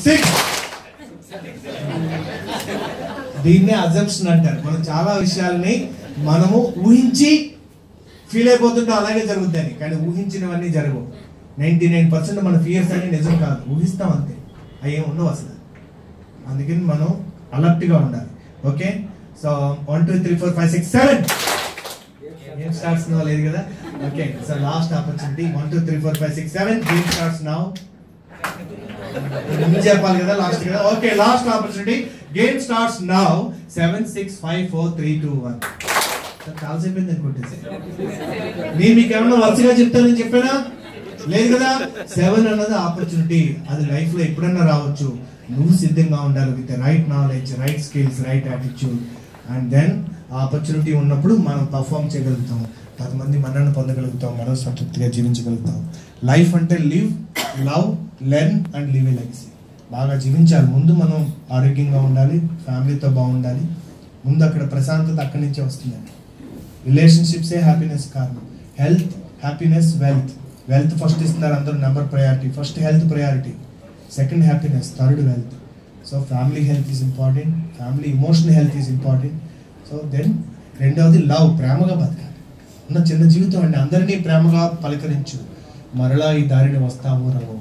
Six దీన్నే assumption అంటారు. మనం చాలా విషయాల్ని మనము ఊహించి ఫీల్ అయిపోతుంటే అలాగే జరుగుతాయి. కానీ ఊహించినవన్నీ జరగవు. నైన్టీ నైన్ పర్సెంట్ మన ఫియర్స్ అన్ని నిజం కాదు. ఊహిస్తాం అంతే. అవి ఏం ఉండవు అసలు. అందుకని మనం అలర్ట్గా ఉండాలి. Okay? So one two three four five six seven game starts no లేదు కదా? Okay. So last opportunity one two three four five six seven game starts now ముందు చెప్పాలి కదా లాస్ట్ కదా. Okay last opportunity game starts now seven six five four three two one చాలా చెప్పింది అనుకుంటే నేను మీకు ఏమన్నా వరుసగా చెప్తానని చెప్పానా? లేదు కదా? సెవెన్ అన్నది ఆపర్చునిటీ అది లైఫ్లో ఎప్పుడన్నా రావచ్చు. నువ్వు సిద్ధంగా ఉండాలి with right knowledge right skills right attitude and then ఆ ఆపర్చునిటీ ఉన్నప్పుడు మనం పర్ఫామ్ చేయగలుగుతాం. పది మంది మనల్ని పొందగలుగుతాం. మనం సంతృప్తిగా జీవించగలుగుతాం. లైఫ్ అంటే live love learn and live a legacy. బాగా జీవించాలి. ముందు మనం ఆరోగ్యంగా ఉండాలి ఫ్యామిలీతో బాగుండాలి. ముందు అక్కడ ప్రశాంతత అక్కడి నుంచే వస్తుందండి. రిలేషన్షిప్సే హ్యాపీనెస్ కారణం. Health happiness wealth. Wealth first ఇస్తున్నారు అందరూ number priority. First health priority. Second happiness third wealth. So family health is important. Family emotional health is important. So then రెండవది లవ్ ప్రేమగా బతకాలి. ఉన్న చిన్న జీవితం అండి అందరినీ ప్రేమగా పలకరించు. మరలా ఈ దారిని వస్తాము రావు?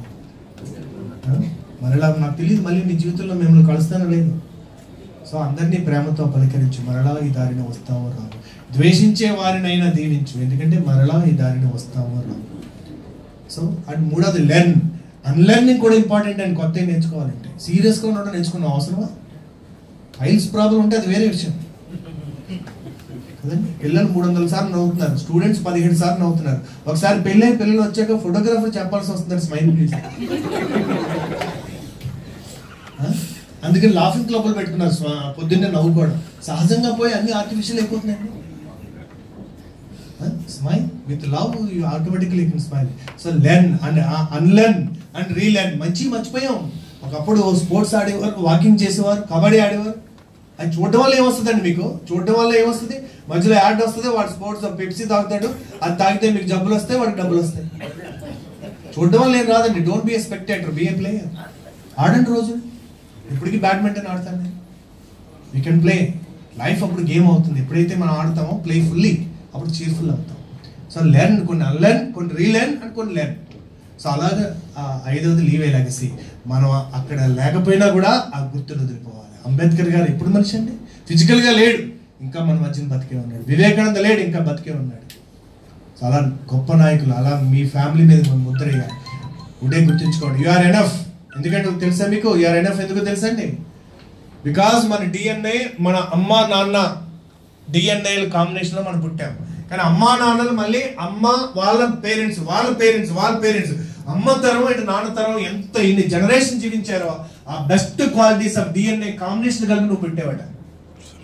మరలా నాకు తెలియదు మళ్ళీ నీ జీవితంలో మిమ్మల్ని కలుస్తానో లేదు. సో అందరినీ ప్రేమతో పలకరించు మరలా ఈ దారిని వస్తావో రావు. ద్వేషించే వారినైనా దీవించు ఎందుకంటే మరలా ఈ దారిని వస్తావో రావు. సో అండ్ మూడోది లెర్న్ అన్లెర్నింగ్ కూడా ఇంపార్టెంట్ అండ్ కొత్త నేర్చుకోవాలంటే సీరియస్గా ఉండడం నేర్చుకున్న అవసరమా? ఐల్స్ ప్రాబ్లం ఉంటే అది వేరే విషయం. కదండి? పిల్లలు మూడు వందల సార్లు నవ్వుతున్నారు. స్టూడెంట్స్ పదిహేడు సార్లు నవ్వుతున్నారు. ఒకసారి పెళ్ళై పిల్లలు వచ్చాక ఫోటోగ్రాఫర్ చెప్పాల్సి వస్తున్నారు స్మైల్ ప్లీజ్. అందుకని లాఫింగ్ క్లబ్లు పెట్టుకున్నారు పొద్దున్నే నవ్వుకోవడం. సహజంగా పోయి అన్ని artificial అయిపోతున్నాయండి. Smile? With love you automatically smile. So learn and unlearn and relearn. మంచి మర్చిపోయాం. ఒకప్పుడు స్పోర్ట్స్ ఆడేవారు వాకింగ్ చేసేవారు కబడ్డీ ఆడేవారు. అది చూడడం వల్ల ఏమొస్తుందండి మీకు? చూడడం వల్ల ఏమొస్తుంది? మధ్యలో యాడ్ వస్తుంది వాడు స్పోర్ట్స్ పెప్సీ తాగుతాడు అది తాగితే మీకు జబ్బులు వస్తాయి వాడికి డబ్బులు వస్తాయి. చూడడం వల్ల ఏం రాదండి. Don't be a spectator be a player ఆడండి రోజు. ఇప్పటికీ బ్యాడ్మింటన్ ఆడతాను నేను. వీ కెన్ ప్లే లైఫ్ అప్పుడు గేమ్ అవుతుంది. ఎప్పుడైతే మనం ఆడతామో ప్లే ఫుల్లీ అప్పుడు చీర్ఫుల్ అవుతాం. సో లెర్న్ కొన్ని అన్లెర్న్ కొన్ని రీలెర్న్ అండ్ కొన్ని లెర్న్ సో అలాగా ఐదవది లీవ్ ఏ లెగసీ. మనం అక్కడ లేకపోయినా కూడా ఆ గుర్తులు వదిలిపోవాలి అంబేద్కర్ గారు ఎప్పుడు మనిషి అండి? ఫిజికల్గా లేడు. ఇంకా మన మధ్యన బతికే ఉన్నాడు. వివేకానంద లేడు ఇంకా బతికే ఉన్నాడు. చాలా గొప్ప నాయకులు. అలా మీ ఫ్యామిలీ మీద మనం ముద్ర ఉంటే ఒకటే గుర్తుంచుకోండి. యు ఆర్ ఎనఫ్ ఎందుకంటే తెలుసా మీకు? యు ఆర్ ఎనఫ్ ఎందుకు తెలుసా అండి? బికాస్ మన డిఎన్ఏ మన అమ్మ నాన్న డిఎన్ఏ కాంబినేషన్లో మనం పుట్టాం. కానీ అమ్మా నాన్నలు మళ్ళీ అమ్మ వాళ్ళ పేరెంట్స్ వాళ్ళ పేరెంట్స్ వాళ్ళ పేరెంట్స్ అమ్మ తరం ఇటు నాన్న తరం ఎంత ఇన్ని జనరేషన్ జీవించారో ఆ best qualities of DNA combination కలిపి నువ్వు పెట్టేవాట.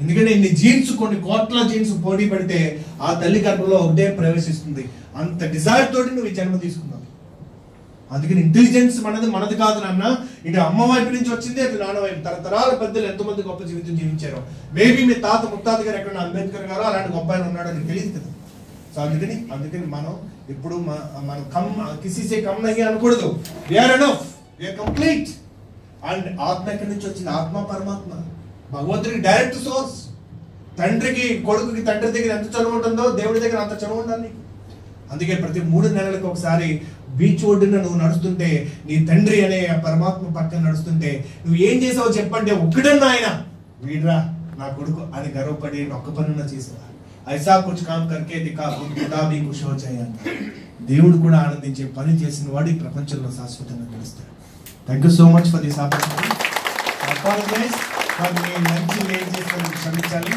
ఎందుకంటే ఇన్ని జీన్స్ కొన్ని కోట్ల జీన్స్ పోటీ పెడితే ఆ తల్లి గర్భంలో ఒకటే ప్రవేశిస్తుంది. అంత డిజైర్ తోటి నువ్వు ఈ జన్మ తీసుకున్నావు. అందుకని ఇంటెలిజెన్స్ మనది మనది కాదు నాన్న. ఇటు అమ్మ వైపు నుంచి వచ్చింది అటు నాన్న వైపు. తరతరాల పెద్దలు ఎంతమంది గొప్ప జీవితం జీవించారో. మేబీ మీ తాత ముత్తాత గారు ఎక్కడ అంబేద్కర్ గారు అలాంటి గొప్ప ఆయన ఉన్నాడో అని తెలియదు కదా. సో అందుకని అందుకని మనం ఇప్పుడు మనం కమ్ కిసిసే కమ్ నహి అనకూడదు. We're enough we're complete and ఆత్మ ఎక్కడి నుంచి వచ్చింది? ఆత్మ పరమాత్మ. భగవంతుడికి డైరెక్ట్ సోర్స్ తండ్రికి కొడుకుకి తండ్రి దగ్గర ఎంత చదువు ఉంటుందో దేవుడి దగ్గర అంత చదువు ఉండాలి అందుకే ప్రతి మూడు నెలలకు ఒకసారి బీచ్ ఒడ్డున నువ్వు నడుస్తుంటే నీ తండ్రి అనే పరమాత్మ పక్కన నడుస్తుంటే నువ్వు ఏం చేసావో చెప్పంటే ఒక్కడన్నా ఆయన. వీడ్రా నా కొడుకు అని గర్వపడి ఒక్క పనున్న చేసేవా ఐసా కుచ్ కామ్ కర్కే దికా ఖుదా భీ ఖుష్ హో జాయే దేవుడు కూడా ఆనందించే పని చేసిన వాడు ఈ ప్రపంచంలో శాశ్వతంగా గెలుస్తాడు thank you so much for this opportunity apologise for మీ మంచి ఏం చేస్తాను క్షమించాలి.